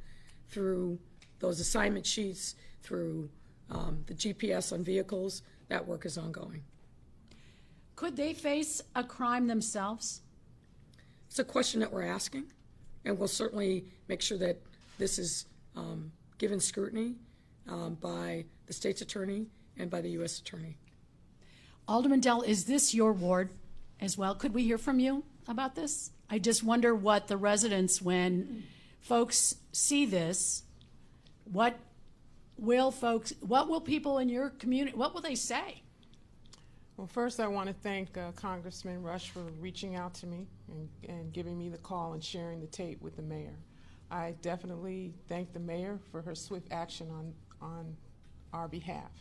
through those assignment sheets, through um, the GPS on vehicles, that work is ongoing. Could they face a crime themselves? It's a question that we're asking, and we'll certainly make sure that this is um, given scrutiny um, by the state's attorney and by the U.S. attorney. Alderman Dowell, is this your ward as well? Could we hear from you about this? I just wonder what the residents, when folks see this, what will folks, what will people in your community, what will they say? Well, first, I want to thank uh, Congressman Rush for reaching out to me and, and giving me the call and sharing the tape with the mayor. I definitely thank the mayor for her swift action on, on our behalf.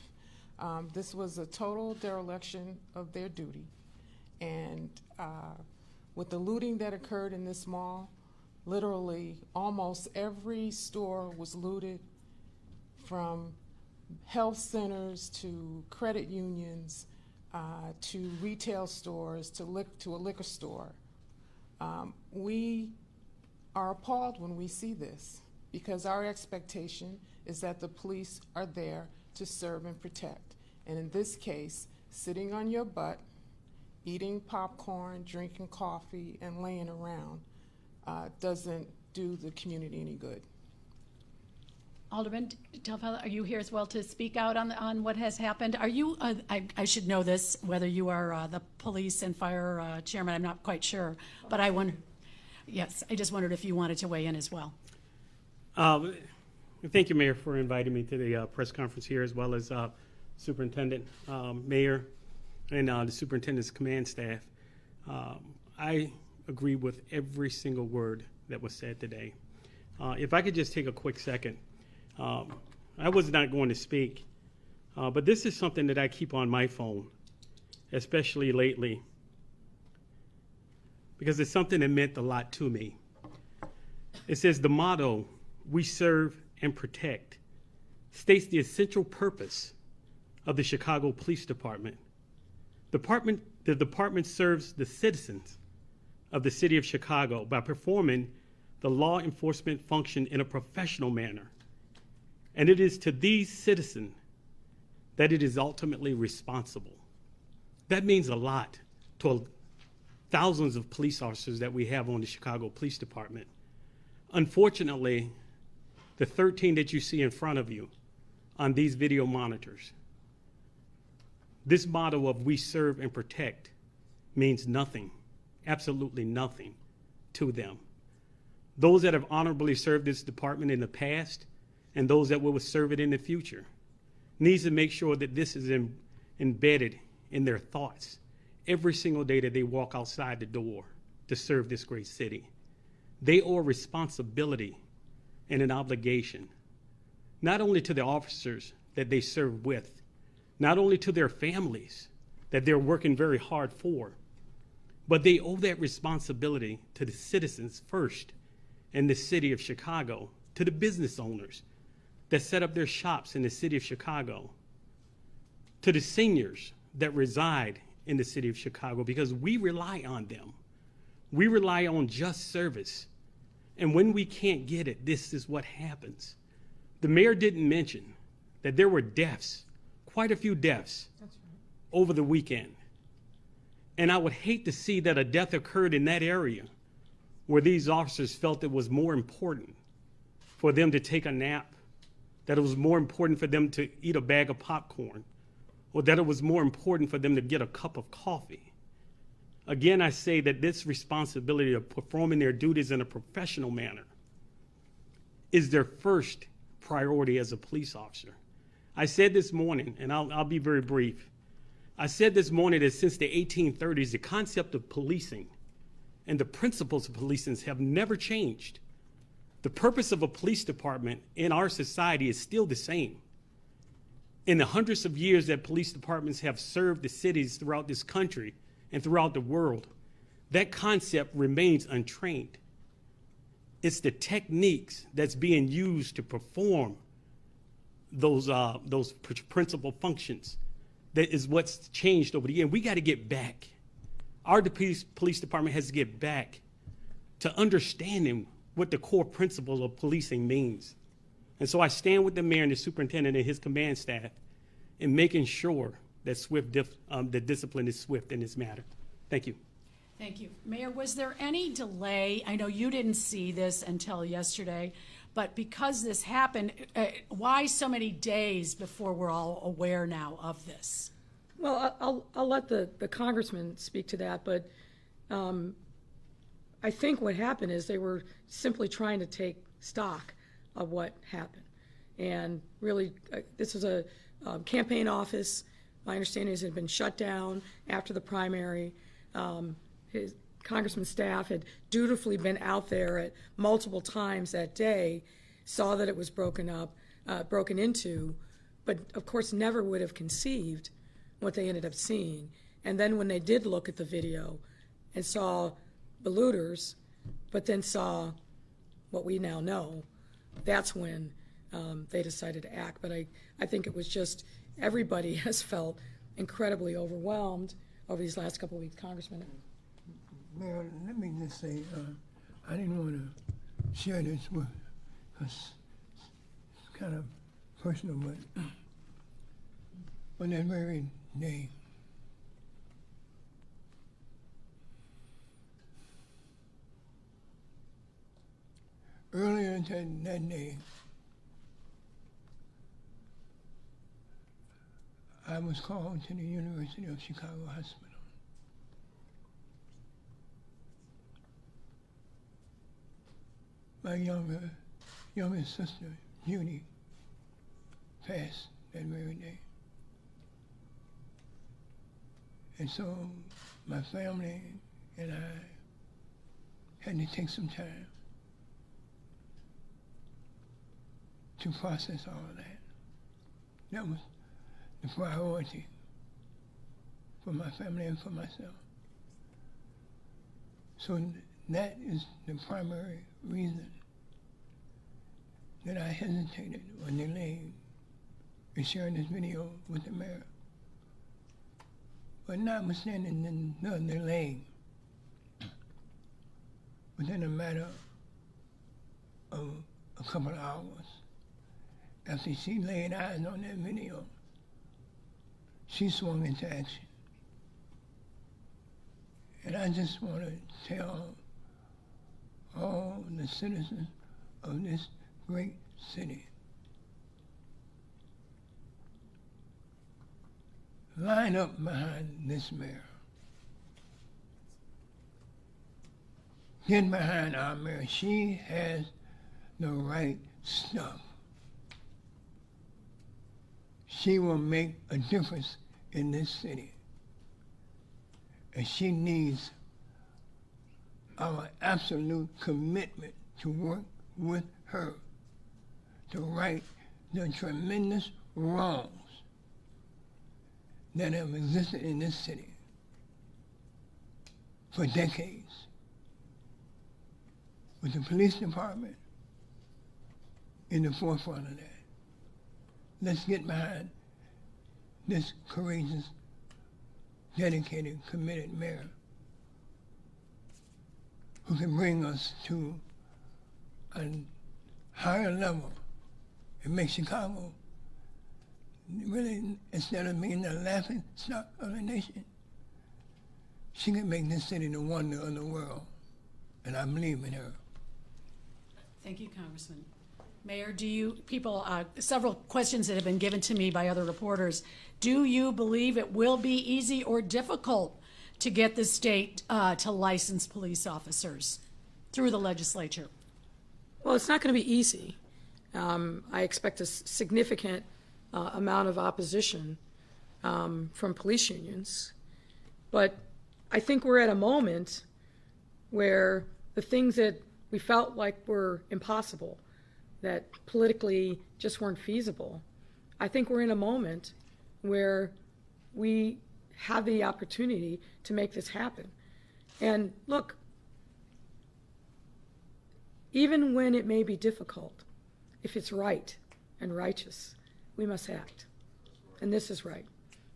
Um, this was a total dereliction of their duty. And uh, with the looting that occurred in this mall, literally almost every store was looted from health centers to credit unions uh, to retail stores to, lic- to a liquor store. Um, we are appalled when we see this because our expectation is that the police are there to serve and protect. And in this case, sitting on your butt, eating popcorn, drinking coffee, and laying around uh, doesn't do the community any good. Alderman Taliaferro, are you here as well to speak out on, on what has happened? Are you, uh, I, I should know this, whether you are uh, the police and fire uh, chairman, I'm not quite sure. But I wonder, yes, I just wondered if you wanted to weigh in as well. Uh, Thank you, Mayor, for inviting me to the uh, press conference here, as well as uh, Superintendent, um, Mayor, and uh, the Superintendent's command staff. Um, I agree with every single word that was said today. Uh, if I could just take a quick second, um, I was not going to speak, uh, but this is something that I keep on my phone, especially lately, because it's something that meant a lot to me. It says the motto, we serve and protect, states the essential purpose of the Chicago Police Department. Department the department serves the citizens of the city of Chicago by performing the law enforcement function in a professional manner. And it is to these citizens that it is ultimately responsible. That means a lot to thousands of police officers that we have on the Chicago Police Department. Unfortunately, the 13 that you see in front of you on these video monitors, this motto of we serve and protect means nothing, absolutely nothing to them. Those that have honorably served this department in the past and those that will serve it in the future needs to make sure that this is in, embedded in their thoughts every single day that they walk outside the door to serve this great city. They owe responsibility and an obligation, not only to the officers that they serve with, not only to their families that they're working very hard for, but they owe that responsibility to the citizens first in the city of Chicago, to the business owners that set up their shops in the city of Chicago, to the seniors that reside in the city of Chicago, because we rely on them. We rely on just service. And when we can't get it, this is what happens. The mayor didn't mention that there were deaths quite a few deaths over the weekend. And I would hate to see that a death occurred in that area where these officers felt it was more important for them to take a nap, that it was more important for them to eat a bag of popcorn, or that it was more important for them to get a cup of coffee. Again, I say that this responsibility of performing their duties in a professional manner is their first priority as a police officer. I said this morning, and I'll, I'll be very brief. I said this morning that since the 1830s, the concept of policing and the principles of policing have never changed. The purpose of a police department in our society is still the same. In the hundreds of years that police departments have served the cities throughout this country and throughout the world, that concept remains untrained. It's the techniques that's being used to perform those uh, those principal functions. That is what's changed over the year. We got to get back. Our police, police department has to get back to understanding what the core principles of policing means. And so I stand with the mayor and the superintendent and his command staff in making sure that swift um, the discipline is swift in this matter. Thank you. Thank you. Mayor, was there any delay? I know you didn't see this until yesterday. But because this happened, uh, why so many days before we're all aware now of this? Well, I'll, I'll let the, the congressman speak to that, but um, I think what happened is they were simply trying to take stock of what happened. And really, uh, this was a um, campaign office. My understanding is it had been shut down after the primary. Um, his, Congressman's staff had dutifully been out there at multiple times that day, saw that it was broken up, uh, broken into, but of course never would have conceived what they ended up seeing. And then when they did look at the video and saw the looters, but then saw what we now know, that's when um, they decided to act. But I, I think it was just everybody has felt incredibly overwhelmed over these last couple of weeks, Congressman. Mayor, let me just say, uh, I didn't want to share this with, because it's kind of personal, but on that very day, earlier that, that day, I was called to the University of Chicago Hospital. My younger, youngest sister, Judy, passed that very day. And so my family and I had to take some time to process all of that. That was priority for my family and for myself. So that is the primary reason that I hesitated or delayed in sharing this video with the mayor. But notwithstanding the, the delay, within a matter of a couple of hours, after she laid eyes on that video, she swung into action. And I just want to tell all the citizens of this great city line up behind this mayor. Get behind our mayor. She has the right stuff. She will make a difference in this city. And she needs our absolute commitment to work with her to right the tremendous wrongs that have existed in this city for decades. With the police department in the forefront of that. Let's get behind this courageous, dedicated, committed mayor who can bring us to a higher level and make Chicago really, instead of being the laughing stock of the nation, she can make this city the wonder of the world. And I believe in her. Thank you, Congressman. Mayor, do you, people, uh, several questions that have been given to me by other reporters. Do you believe it will be easy or difficult to get the state uh, to license police officers through the legislature? Well, it's not going to be easy. Um, I expect a significant uh, amount of opposition um, from police unions. But I think we're at a moment where the things that we felt like were impossible, that politically just weren't feasible, I think we're in a moment where we have the opportunity to make this happen. And look, even when it may be difficult, if it's right and righteous, we must act. And this is right.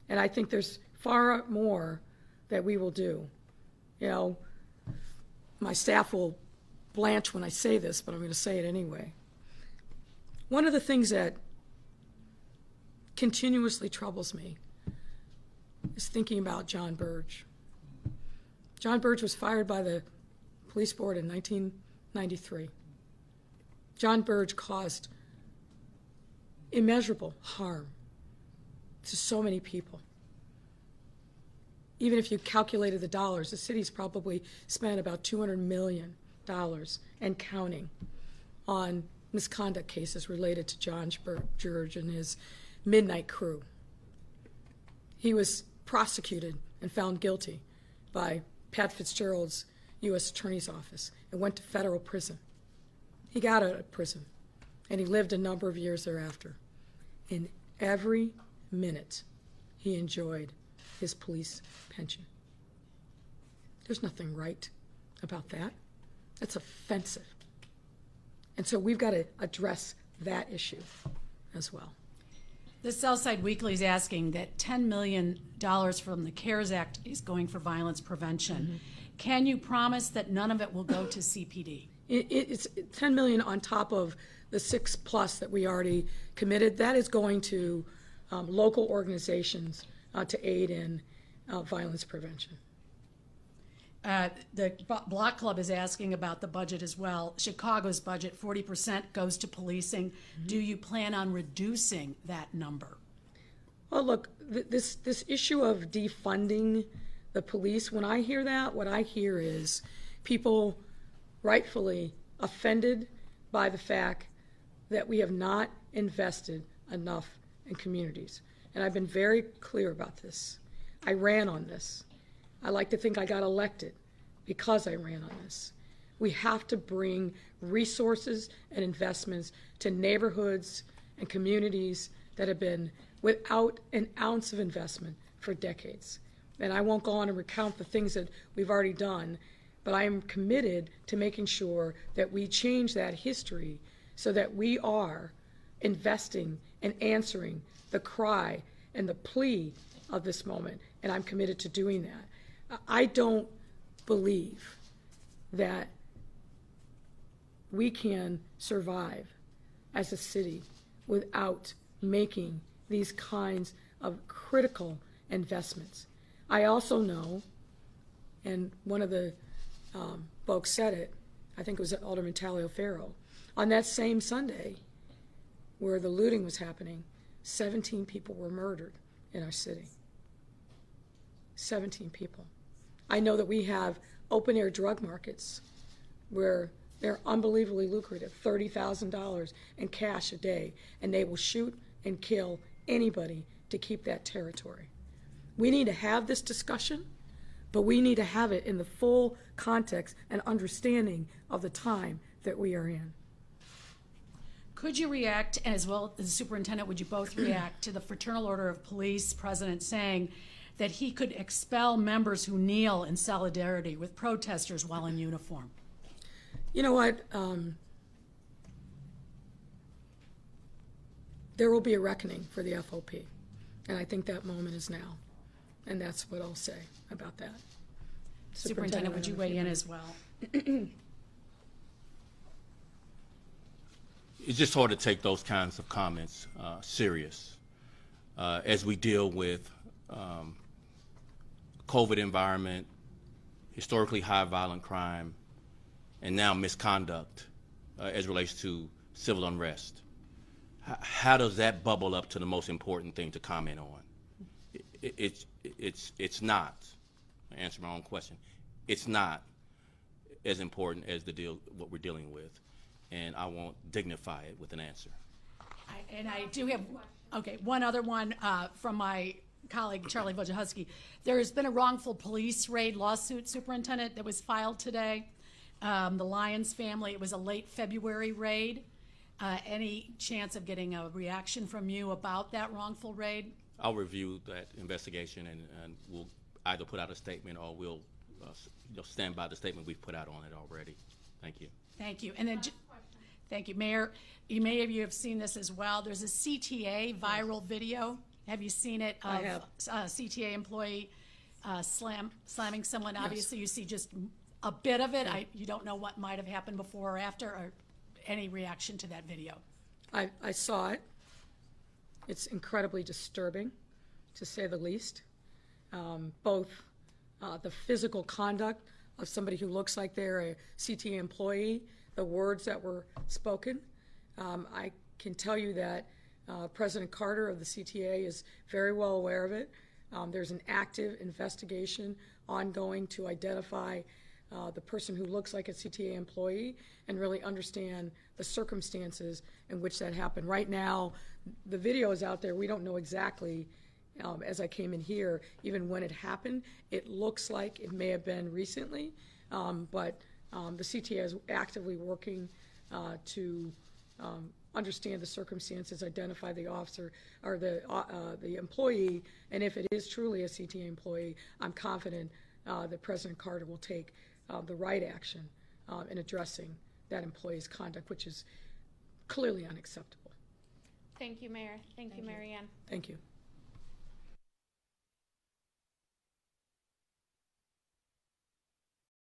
And I think there's far more that we will do. You know, my staff will blanch when I say this, but I'm going to say it anyway. One of the things that continuously troubles me is thinking about John Burge. John Burge was fired by the police board in 1993. John Burge caused immeasurable harm to so many people. Even if you calculated the dollars, the city's probably spent about $200 million and counting on misconduct cases related to John Burge and his midnight crew. He was prosecuted and found guilty by Pat Fitzgerald's U.S. Attorney's Office and went to federal prison. He got out of prison and he lived a number of years thereafter. In every minute, he enjoyed his police pension. There's nothing right about that. That's offensive. And so we've got to address that issue as well. The Southside Weekly is asking that $10 million from the CARES Act is going for violence prevention. Mm-hmm. Can you promise that none of it will go to CPD? It, it's 10 million on top of the six plus that we already committed, that is going to um, local organizations uh, to aid in uh, violence prevention. Uh, the Block Club is asking about the budget as well. Chicago's budget, 40% goes to policing. Mm-hmm. Do you plan on reducing that number? Well, look, th- this, this issue of defunding the police, when I hear that, what I hear is people rightfully offended by the fact that we have not invested enough in communities. And I've been very clear about this. I ran on this. I like to think I got elected because I ran on this. We have to bring resources and investments to neighborhoods and communities that have been without an ounce of investment for decades. And I won't go on and recount the things that we've already done, but I am committed to making sure that we change that history so that we are investing and answering the cry and the plea of this moment. And I'm committed to doing that. I don't believe that we can survive as a city without making these kinds of critical investments. I also know, and one of the um, folks said it, I think it was Alderman Taliaferro, on that same Sunday where the looting was happening, 17 people were murdered in our city. 17 people. I know that we have open air drug markets where they're unbelievably lucrative $30,000 in cash a day, and they will shoot and kill anybody to keep that territory. We need to have this discussion, but we need to have it in the full context and understanding of the time that we are in. Could you react, as well as the superintendent, would you both react to the Fraternal Order of Police president saying that he could expel members who kneel in solidarity with protesters while in uniform? You know what? Um, there will be a reckoning for the FOP, and I think that moment is now. And that's what I'll say about that. Superintendent, would you I don't know if weigh in as well? It's just hard to take those kinds of comments uh, serious uh, as we deal with um, COVID environment, historically high violent crime, and now misconduct uh, as relates to civil unrest. H- how does that bubble up to the most important thing to comment on? It, it's it's it's not. I answer my own question. It's not as important as the deal what we're dealing with, and I won't dignify it with an answer. I- And I do have, okay, one other one uh, from my colleague Charlie Wojciechowski. There has been a wrongful police raid lawsuit, Superintendent, that was filed today. Um, The Lyons family, it was a late February raid. Uh, Any chance of getting a reaction from you about that wrongful raid? I'll review that investigation and, and we'll either put out a statement or we'll uh, you know, stand by the statement we've put out on it already. Thank you. Thank you. And then, thank you, Mayor. You may of you have seen this as well. There's a CTA viral video. Have you seen it? I of have. A CTA employee uh, slam, slamming someone. Obviously, you see just a bit of it. I, you don't know what might have happened before or after, or any reaction to that video. I, I saw it. It's incredibly disturbing, to say the least. Um, both uh, the physical conduct of somebody who looks like they're a CTA employee, the words that were spoken. Um, I can tell you that uh, President Carter of the CTA is very well aware of it. Um, there's an active investigation ongoing to identify uh, the person who looks like a CTA employee and really understand the circumstances in which that happened. Right now, the video is out there. We don't know exactly, um, as I came in here, even when it happened. It looks like it may have been recently, um, but um, the CTA is actively working uh, to um, understand the circumstances, identify the officer or the uh, uh, the employee, and if it is truly a CTA employee, I'm confident uh, that President Carter will take uh, the right action uh, in addressing that employee's conduct, which is clearly unacceptable. Thank you, Mayor. Thank you, Marianne. Ann. Thank you.